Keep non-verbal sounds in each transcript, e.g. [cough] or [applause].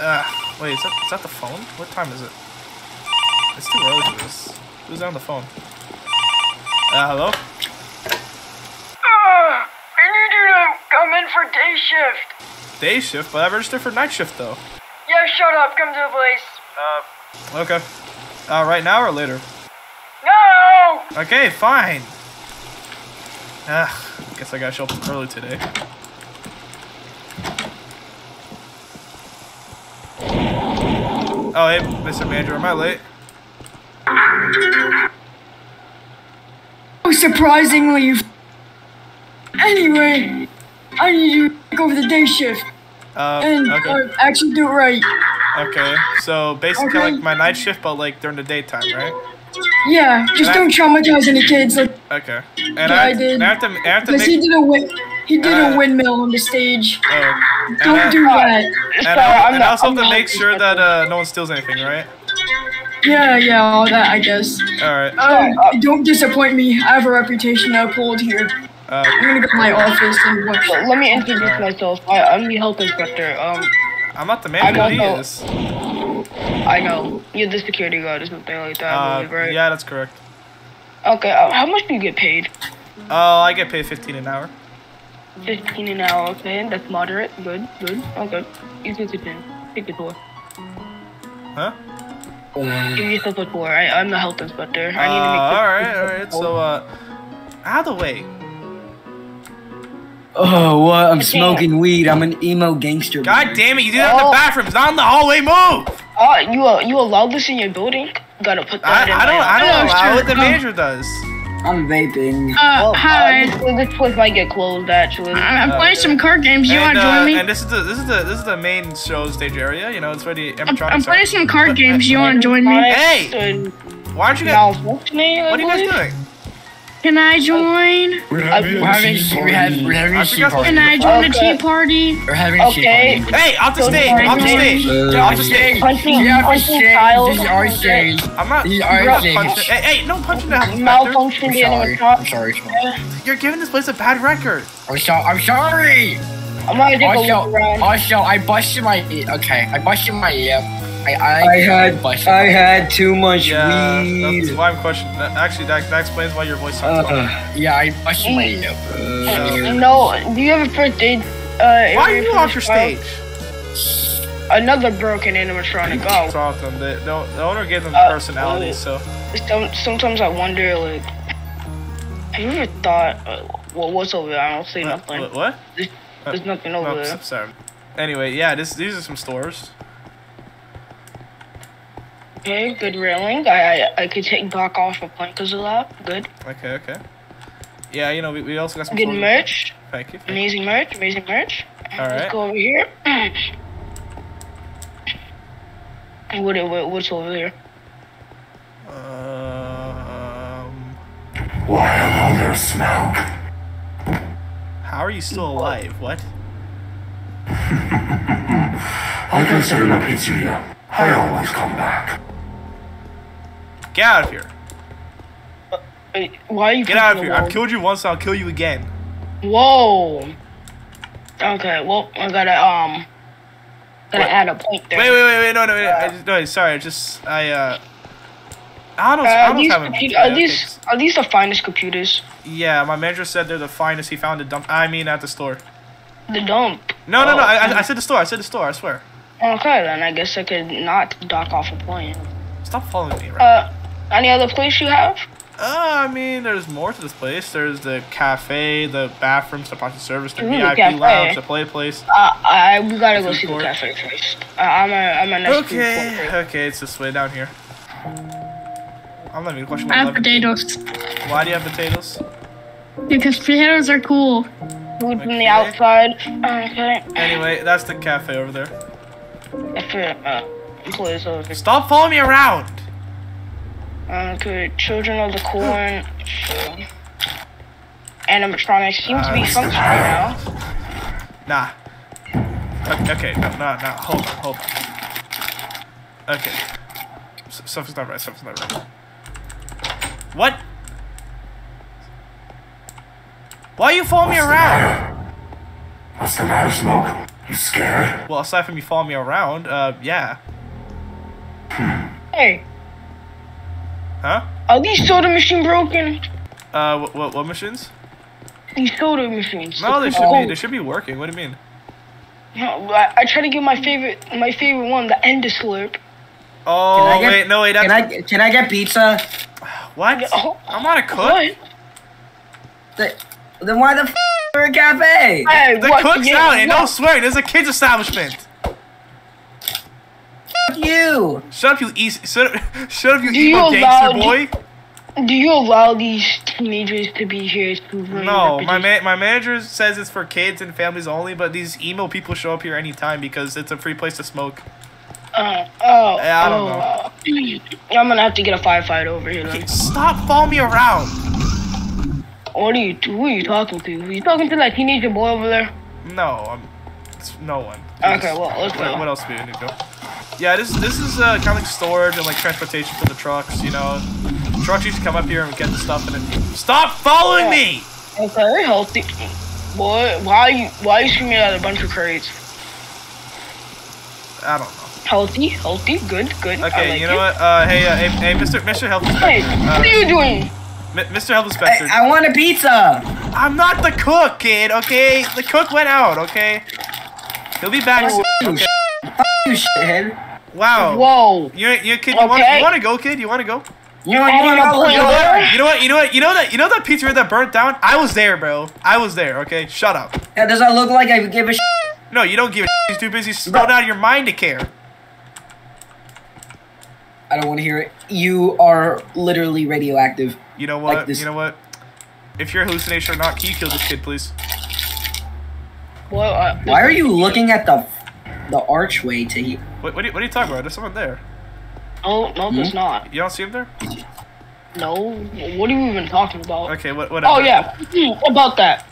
Uh, wait, is that, is that the phone? What time is it? It's too early for this. Who's on the phone? Uh, hello? Uh, I need you to come in for day shift. Day shift, but I registered for night shift though. Yeah, shut up. Come to the place. Uh, okay. Uh, right now or later? No! Okay, fine. Ugh, guess I gotta show up early today. Oh, hey, Mr. Manager, am I late? Oh, surprisingly, you. Anyway, I need you to go for the day shift Uh, and okay. uh, actually do it right. Okay, so basically Okay. like my night shift, but like during the daytime, right? Yeah, just And don't traumatize any kids. Like, Okay. And I, I did. and I have to, I have to because he make. did a he did Uh, a windmill on the stage. And Don't I, do that. And, Sorry, I, I'm and not- also I'm have to make sure that uh, no one steals anything, right? Yeah, yeah, all that, I guess. All right. Um, don't disappoint me. I have a reputation to uphold here. Uh, I'm gonna go to my office and watch. Let let me introduce myself. I, I'm the health inspector. Um, I'm not the manager. I'm He also- is. I know you're the security guard or something like that. I Uh, believe, right? yeah, that's correct. Okay. Uh, how much do you get paid? Oh, I get paid 15 an hour. Fifteen an hour. Okay, that's moderate. Good. Good. Okay. You can sit in. Take the tour. Huh? Give yourself a tour. I, I'm the health inspector. Uh, I need to make. all right, all right. So, uh, out of the way. Oh, what? I'm smoking weed. I'm an emo gangster. God damn it! You do that in the Oh. bathroom. Not in the hallway. Move. Oh, you uh, you allow this in your building? Gotta put I, that in. I don't. my- I don't Hello, allow sir. it. The manager does. I'm vaping. Uh, Well, hi. Uh, this, this place might get closed actually. I'm Uh, playing some card games. You and, wanna uh, join me? and this is the this is the this is the main show stage area. You know, it's ready. I'm, I'm playing some card games. You wanna join me? Hey! Hey! Why aren't you guys? Malfunctioning. I What are you guys doing? Can I join? We're having- we're having we're having we're having I a tea party. Can I join the Okay. tea party? We're having a tea Okay. party. Hey, off the So stage! do Off the stage! Uh, Off the stage! Punching, Yeah, punching shame. tiles. These are shame. I'm not. These I'm are not shame. punching. Hey, hey, no punching the inspector. Malfunction I'm sorry. I'm sorry. You're giving this place a bad record. I'm sorry. I'm sorry. I'm gonna take a Also, look around. also, I busted my. Okay, I busted my lip. I I, I had I had too much Yeah, weed. that's why I'm questioning. that- Actually, that, that explains why your voice sounds. low. Uh, Yeah, I busted my lip. So- No, do you have a first aid? Uh, why are area you for off this your file? stage? Another broken animatronic. What's Oh, wrong with them? The, the, the owner gave them Uh, personality, so. sometimes I wonder, like, have you ever thought, uh, what, what's over there? I don't see What? nothing. What? what? There's nothing over Oh, there. s- sorry. Anyway, yeah, this, these are some stores. Okay, good railing. I I, I could take dock off a plank because of that. Good. Okay, okay. Yeah, you know, we, we also got some Good stores- merch. Thank you. Thank you. Amazing merch. Amazing merch. All Let's go over here. what, what what's over here? Um, Why hello there, Smoke. how are you still alive? What? [laughs] I consider the pizzeria. I always come back. Get out of here. Wait, Why are you Get out of here. the I've killed you once, I'll kill you again. Whoa. Okay, well, I gotta, um, gotta What? add a point there. Wait, wait, wait, wait, no, no, wait, I just, no, sorry, I just, I, uh, I don't, Uh, I don't these, have compu- a, are, these, are these the finest computers? Yeah, my manager said they're the finest he found at dump, I mean at the store. The dump. No, no, no, Oh. I, I, I said the store, I said the store, I swear. Okay, then I guess I could not dock off a plane. Stop following me, right? Uh, any other place you have? Uh, I mean, there's more to this place. There's the cafe, the bathrooms, the party service, the Ooh, VIP cafe. lounge, the play place. Uh, I, we gotta go Food see the cafe first. Uh, I'm a, I'm a next food Okay, okay, it's this way down here. I'm not even questioning. I have 11. potatoes Why do you have potatoes? because potatoes are cool. Food from Okay. the outside. Okay. Anyway, that's the cafe over there. For, uh, employees over here. Stop following me around. Okay, Children of the Corn. So, animatronics seem to be Uh, functioning now. Nah. Okay, okay, no, no, no. Hold on, hold on. Okay. S- Something's not right. Something's not right. What? Why are you following me around? What's the matter, Smoke? You scared? Well, aside from you following me around, uh, yeah. Hey, Huh? are these soda machines broken? Uh, what, what, what machines? These soda machines. No, they the should be. They should be working. What do you mean? No, I, I try to get my favorite, my favorite one, the Ender Slurp. Oh Can I get- wait, no wait. That's, Can I can I get pizza? what? Oh, I'm not a cook. What? Th- Then why the f are a cafe? Hey, The what? cook's yeah, out, and no what? swearing. This is a kids' establishment. You. Shut up, you east. Shut up, [laughs] shut up, you Do you emo gangster allow- boy. Do you allow these teenagers to be here to No, my ma- my manager says it's for kids and families only, but these emo people show up here anytime because it's a free place to smoke. Uh, oh, Yeah, I don't oh. [clears throat] I'm gonna have to get a firefight over here. Stop following me around. What are you? Who are you talking to? Are you talking to that teenager boy over there? No, I'm. It's no one. Okay, well, let's What, go. what else do we need to go? Yeah, this this is uh, kind of like storage and like transportation for the trucks. You know, trucks used to come up here and get the stuff and then stop following me. Okay, healthy. Boy, why are you why are you screaming at a bunch of crates? I don't know. Healthy, healthy, good, good. I Okay, like you know it. what? Uh, hey, uh, hey, hey, Mr. Mr. Health Hey, Inspector. what are Uh, you doing? Mr. Health Inspector. I, I want a pizza. I'm not the cook, kid. Okay, the cook went out. Okay, he'll be back. soon, Okay. Fuck you, shithead. Wow. Whoa. You, you kid, you want Okay. you want to go, kid? You want to go? You know, you Adding want a to point go there? You know what? You know what? You know that? You know that pizzeria that burnt down? I was there, bro. I was there. Okay, shut up. Yeah, does that look like I give a shit? No, you don't give a. He's too busy stoned out of your mind to care. I don't want to hear it. You are literally radioactive. You know what? Like You know what? If you're a hallucination or not, can you kill this kid, please? Well, uh, Why are you looking at the the archway to here? What, what, are you, what are you talking about? There's someone there. No, no, Hmm? there's not. You don't see him there? No. What are you even talking about? Okay, what? Whatever. Oh yeah, Hmm, about that.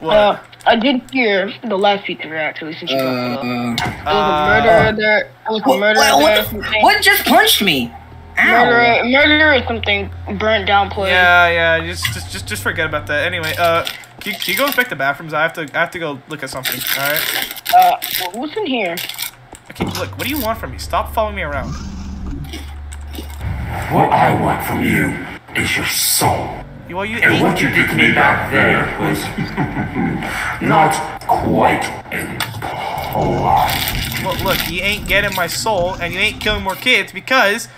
What? Uh, I did hear the last feature actually since you brought it up. Uh, There was a Uh, there. There was a what, murderer what, there. what, the, something- what just punched me? Ow. Murderer, murderer or something burnt down place. Yeah, yeah. Just, just, just, just forget about that. Anyway, uh, can you, can you go inspect the bathrooms? I have to, I have to go look at something. All right. Uh, what's in here? Okay, look. What do you want from me? Stop following me around. What I want from you is your soul. You, well, you And ate. what you did to me back there was [laughs] not quite impolite. Well, look, you ain't getting my soul, and you ain't killing more kids because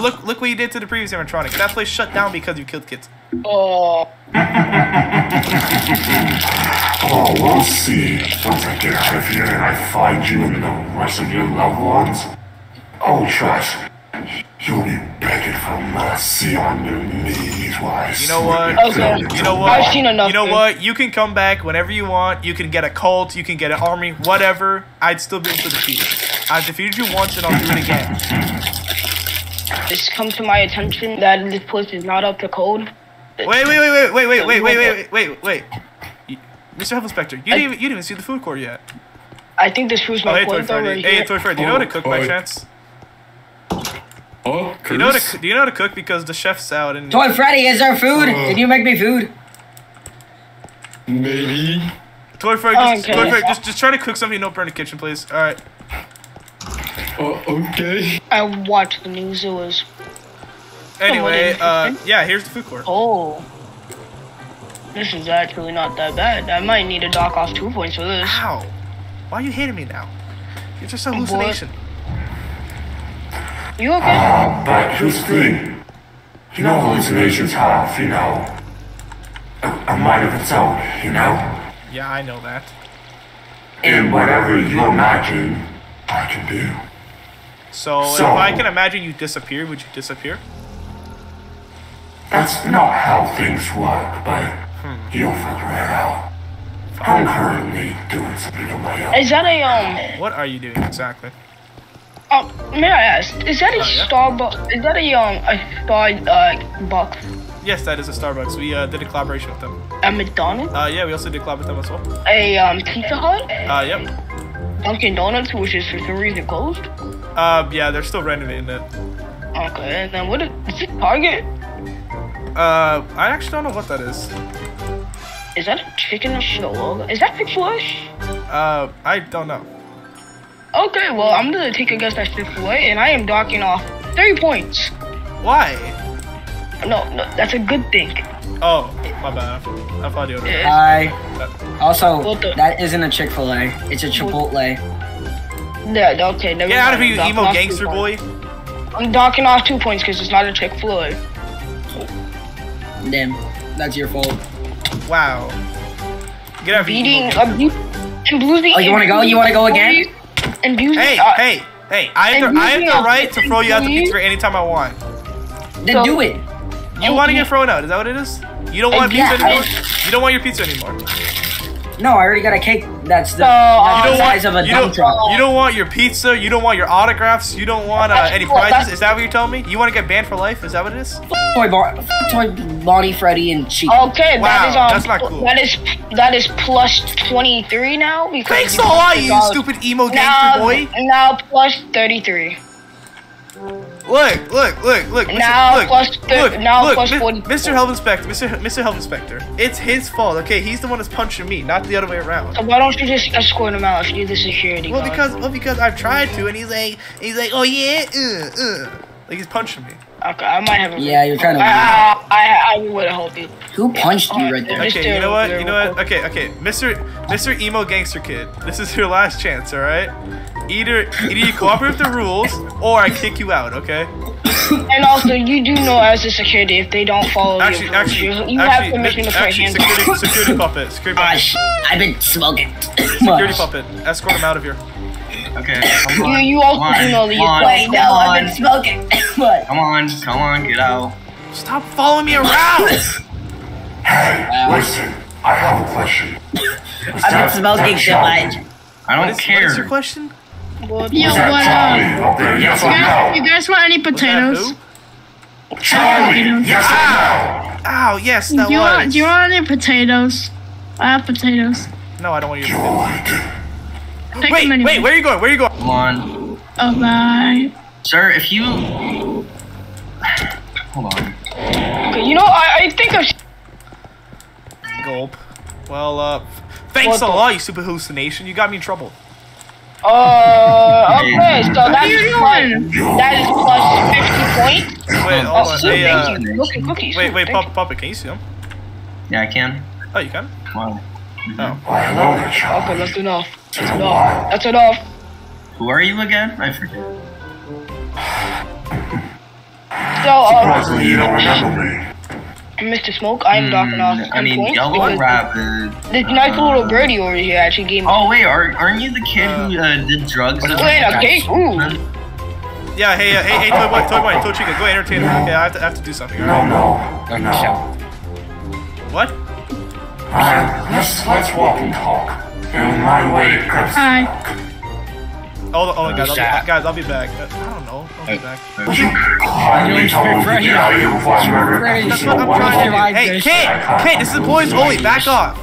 look, look what you did to the previous animatronic. That place shut down because you killed kids. Oh, [laughs] Oh, we'll see once I get out of here and I find you and the rest of your loved ones. Oh, trust. You'll be begging for mercy on your knees while I You know what? Okay. You know what? I've seen enough, You know what? You can come back whenever you want. You can get a cult. You can get an army. Whatever. I'd still be able to defeat it. I've defeated you once, and I'll do it again. it's come to my attention that this place is not up to code. Wait, wait, wait, wait, wait, wait, wait, wait, wait, wait, wait. Mr. Health Inspector, you didn't, even, you didn't even see the food court yet. I think this proves Oh, my hey, Toy point though Freddy. right Hey, here. Toy Freddy, do you know how to cook by Oh, chance? Oh, Do you know how to, do you know how to cook because the chef's out and Toy Freddy, is there food? Uh. Did you make me food? Maybe. Toy Freddy, just, Okay. Toy Freddy, just, just try to cook something you don't burn the kitchen, please. All right. Oh, okay. I watched the news. It was Anyway, [laughs] uh, yeah, here's the food court. oh. This is actually not that bad. I might need to dock off two points for this. Ow! Why are you hitting me now? You're just a Boy. hallucination. You okay? Uh, but here's the thing. You know hallucinations have, you know, a, a mind of its own, you know? Yeah, I know that. And whatever you imagine, I can do. So, So- if I can imagine you disappear, would you disappear? That's not how things work, but you'll figure it out. I'm currently doing something on my own. Is that a um? What are you doing exactly? Oh, may I ask? Is that a Oh, yeah? Starbucks? Is that a um a Starbucks Yes, that is a Starbucks. We uh, did a collaboration with them. a McDonald's? Uh, yeah, we also did a collab with them as well. A um Pizza Hut? Uh, yep. Dunkin' Donuts, which is for some reason closed. Uh, yeah, they're still renovating it. Okay, and then what is, is it Target? Uh, I actually don't know what that is. Is that a chicken or shit logo? Is that Chick-fil-A? Uh, I don't know. Okay, well, I'm gonna take a guess at Chick Fil A, and I am docking off three points. Why? No, no, that's a good thing. Oh, my bad. I thought you were. Hi. Also, that isn't a Chick Fil A. It's a Chipotle. Yeah, okay, never Get out of here, you I'm emo gangster boy. I'm docking off two points because it's not a Chick Fil A. Damn, that's your fault. Wow. Get out of here. Beating, you emo gangster. abuse, and abusing. Oh, you wanna go? You wanna go again? And abusing. Hey, uh, hey, hey! I have, the, I have the right to throw you out the employee- pizza anytime I want. Then So- do it. You want to get thrown out? Is that what it is? You don't want Uh, yeah, pizza anymore. I- You don't want your pizza anymore. No, I already got a cake. That's the, So, You don't size want. of a You dump truck. You don't want your pizza. You don't want your autographs. You don't want uh, any cool, prizes. that's- Is that what you're telling me? You want to get banned for life? Is that what it is? Toy, Bar- Toy Bonnie, Freddy, and Chica. Okay, Wow, that is um, that's not cool. That is that is plus twenty three now because Thanks you a lot, you stupid emo gangster Now, boy. now plus thirty three. Look, look, look, look. Mr. Now look, plus thir- look, now look, plus Mi- Mr. Health Inspector, Mr. H- Mr. Health Inspector. It's his fault, okay? He's the one that's punching me, not the other way around. So why don't you just escort him out if you do the security Well, guard? because well, because I've tried to, and he's like, he's like, oh yeah, uh, uh. like he's punching me. okay, I might have. A Yeah, you're trying to- I I, I, I would help you. Who punched you right there? Okay, you know what? You know what? Okay, okay, Mr. Mr. Emo Gangster Kid, this is your last chance, all right? Either either you cooperate with the rules, or I kick you out, okay? And also, you do know as a security if they don't follow Actually, you, actually, you, you actually, have permission to put actually, hands security, on. security puppet, security puppet, sh- I've been smoking. [laughs] security puppet, escort him out of here. Okay, come You, on. you also come on, do know that come on, you Wait, no, come I've on, been smoking. [laughs] what? Come on, come on, get out. Stop following me around. [laughs] Hey, listen, I have a question. I've been smoking that too much. I don't What is, care. what is your question? What- Yo, Was what up? up? Yes You guys, you guys want any Was that potatoes? who? Charlie, yes or Ow, yes, that Do you was. want? Do you want any potatoes? I have potatoes. No, I don't want you no? to. Wait, them anyway. wait, where are you going? Where are you going? Come on. Oh bye. Sir, if you... Hold on. Okay, you know, I, I think I've Gulp. Well, uh, thanks What a the- lot, you super hallucination. You got me in trouble. Uh, [laughs] okay, so that's you is plus, that is plus 50 points. Wait, Oh, hold on. soup, Hey, uh, thank you. Look at cookies. wait, soup, wait, thank Puppet, Puppet, can you see him? Yeah, I can. Oh, you can? Come on. Oh. Why, hello there, you. Charlie. Okay, that's enough. That's enough. That's enough. Who are you again? I forget. So, uh, Surprisingly, you don't remember me. Mr. Smoke, I am docking off 10 Hmm, I mean, points Yellow because Rabbit. this nice little birdie over here actually gave me. Oh wait, are, aren't you the kid who uh, did drugs? at Wait, okay, ooh. Yeah, hey, uh, hey, hey, Toy Boy, Toy Boy, Toy Chica, go entertain him. Okay, I have to, I have to do something. No, alright? no, no. What? Alright, let's, let's walk and talk. In my way, Chris. Hi. Oh, oh my God, I'll be, guys, I'll be back. Uh, I don't know. I'll be back. Would you kindly tell me to get out of here before I murder every That's what I'm trying to do. Hey, Kate, Kate, this is employees only. Back off.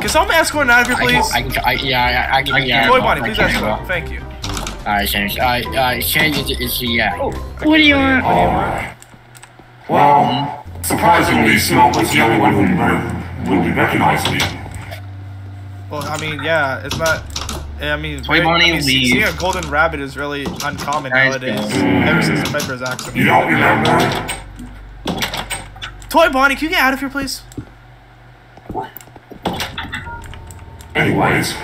Can someone escort him out of here, I can, please? I can, I, yeah, I, I can, I yeah. can. Toy Bonnie, please escort go. Thank you. Alright, change. Uh, uh, change is, is yeah. What do you want? Alright. Well, surprisingly, Smoke was the only one who murdered, wouldn't recognize me. Well, I mean, yeah, it's not. I mean, Toy very- Bonnie, I mean, see- seeing a golden rabbit is really uncommon Guys, nowadays. guys. Ever since the Fredbear's You accident. don't remember? Toy Bonnie, can you get out of here, please? Anyways,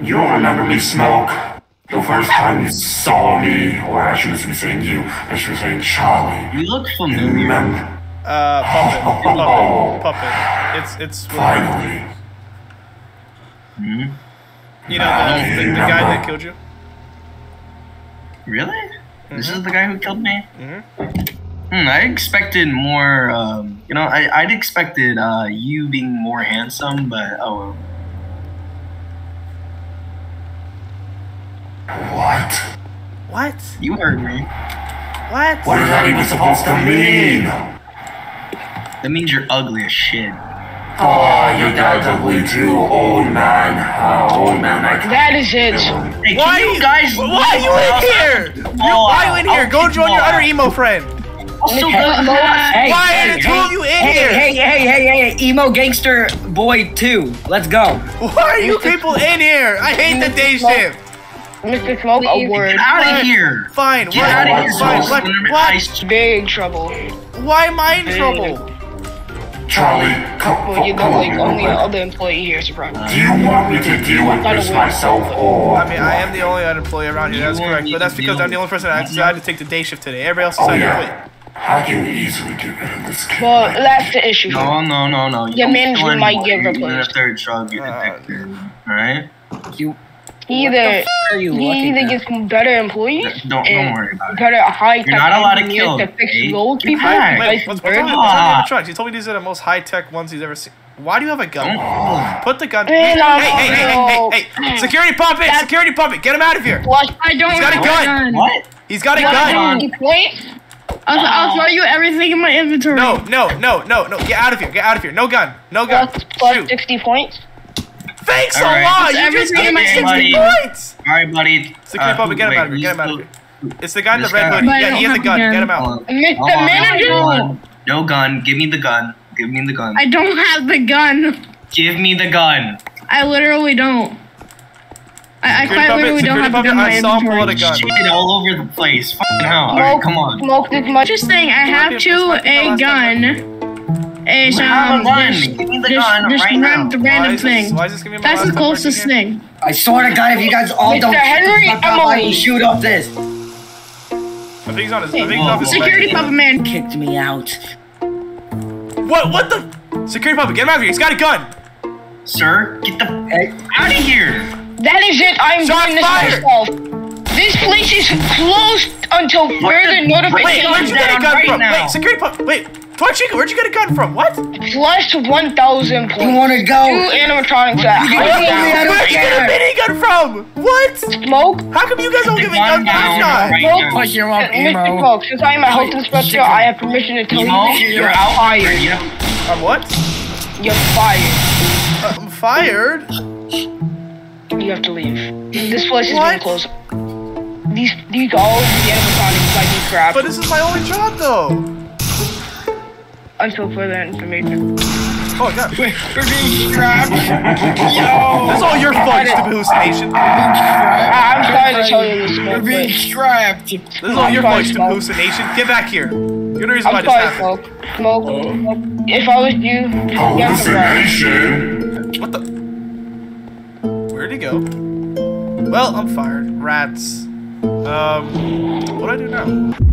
you don't remember me, Smoke? The first time you saw me, or I should be saying you, I should be saying Charlie. You look You familiar. remember? Uh, puppet, [laughs] puppet, puppet. It's it's Finally. Hmm? You know the, the, the guy that killed you. Really? This is the guy who killed me? Mhm. Hmm, I expected more, um, you know, I, I'd expected uh, you being more handsome, but oh, What? What? you heard me. What? What is that even supposed to mean? That means you're ugly as shit. Oh, your dad's ugly too, old man. Uh, old man, I can't. That is it. Hey, Why can you guys Why are you in here? You- Oh, Why are you in here? Go join your other emo friend. Also, Hey, Hey, Why hey, are the two of you in here? Hey, hey, hey, hey, hey, emo gangster boy two. Let's go. Why are you people in here? I hate the day shift. Mr. Smoke, a word. Get out of here. Fine. Get what- out of here. Fine. What? What? ice- Big trouble. Why am I in trouble? Charlie, come, Well, you come know, like, only over. other employee here, surprise. Do you want me to deal with this myself or? I mean, I am the only unemployed around here. That's correct. But that's because I'm the only person that I decided to take the day shift today. Everybody else Oh decided to quit. yeah. I can easily get rid of this kid. Well, that's the issue. No, no, no, no. You Your don't management kill might anyone. get Even replaced. if they're drug detected. Alright? You. He either are you he either at? gets better employees Don't- don't and worry about it. better high tech You're not allowed to engineers kill, to fix okay? old people. back. Wait, what's, what's, on, what's on the animatronics? You told me these are the most high tech ones he's ever seen. Why do you have a gun? Don't. Put the gun. Man, hey, I'm hey, hey, hey, hey, hey, [clears throat] Security puppet! That's- Security puppet! Get him out of here! Flush I don't He's got a have gun. What? He's got a one gun! fifty points. I'll, I'll throw you everything in my inventory. No, no, no, no, no. Get out of here. Get out of here. No gun. No gun. Plus, plus Shoot. sixty points. Thanks a All right. lot. It's You just gave me 60 my inventory. points. Alright, buddy. Security Uh, puppet, get him out of here. Get him out of here. It's the guy in the red hoodie. Yeah, he has a gun. gun. Get him out. Hold on. Mr. Hold on, Manager. No gun. Give me the gun. Give me the gun. I don't have the gun. Give me the gun. I literally don't. I, I quite puppet, literally don't security have the gun I saw him pull out a inventory. gun. Shit all over the place. Fucking hell. Smoke, Alright, come on. smoke this much. Just saying, I have to might be the a last time gun. A You have um, a gun. this, Give the gun right ran- now. the Why random is this- thing. Why is this gonna be my That's the closest thing. I swear to God, if you guys all Mr. don't Henry shut the fuck up, I will Emily. shoot up this. I think he's on his. I think he's off his. Security leg. puppet man. Kicked me out. What? What the? Security puppet, get him out of here. He's got a gun. Sir, get the Hey, out of here. That is it. I'm Shots doing this fired. myself. This place is closed until further Wait, notification. where'd you get a gun right from? now. Wait, security puppet. Wait, Toy Chica, where'd you get a gun from? What? Plus 1,000 points. you wanna Two go? animatronics at You high can kill me, I down. don't Where'd you get a care. minigun from? What? Smoke. How come you guys don't give me One guns? down right Smoke. now. Push him up, Mr. emo. Smoke, since I am a oh, health inspector, I have permission to tell Emo, you that you're you're out. fired. You know, I'm what? You're fired. I'm fired. You have to leave. This place is What? being closed. These, these all the animatronics like these crap But this is my only job, though. Until further information. Oh god. [laughs] We're being strapped. This That's all your fault, you stupid hallucination. I- I'm sorry to tell you this, We're being but strapped. This is all I'm your sorry, fault, you stupid hallucination. Get back here. You're the reason why I'm this happened. Smoke. Smoke, Smoke. If I was you, just get the rest. Hallucination. What the? Where'd he go? Well, I'm fired. Rats. Um, what do I do now?